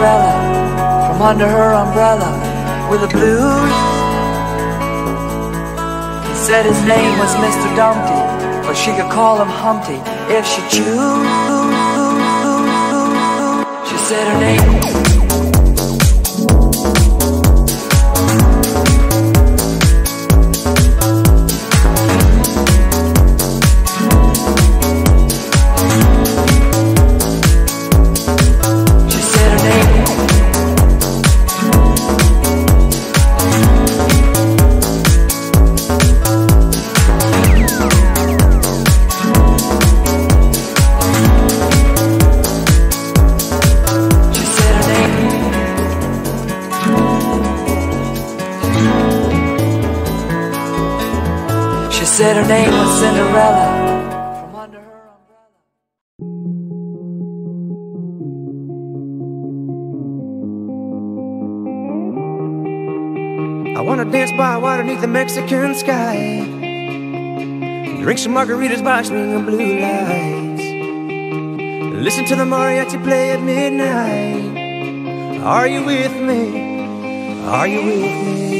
Cinderella from under her umbrella with the blues. He said his name was Mr. Dumpty, but she could call him Humpty if she choose. She said her name. Said her name was Cinderella. From under her umbrella. I wanna dance by water beneath the Mexican sky. Drink some margaritas by swinging blue lights. Listen to the mariachi play at midnight. Are you with me? Are you with me?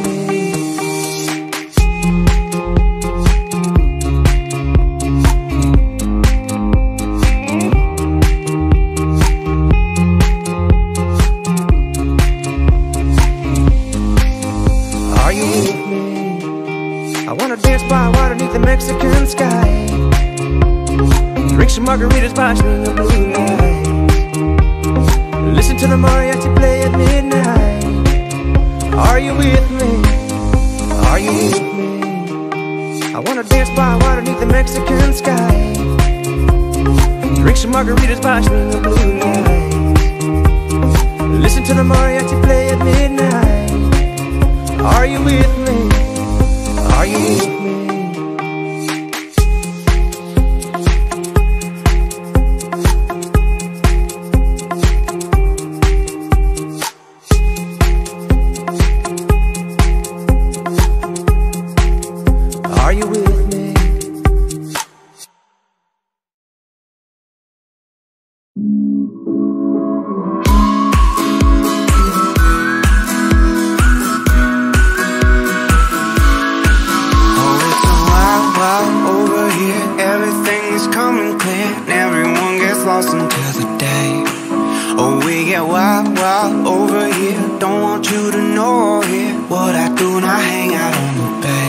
Some margaritas by swinging blue lights. Listen to the mariachi play at midnight. Are you with me? Are you with me? I wanna dance by water beneath the Mexican sky. Drink some margaritas by swinging blue lights. Listen to the mariachi play at midnight. Are you with me? Are you with me? Lost into the day. Oh, we get wild, wild over here. Don't want you to know hear what I do when I hang out on the bay.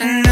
And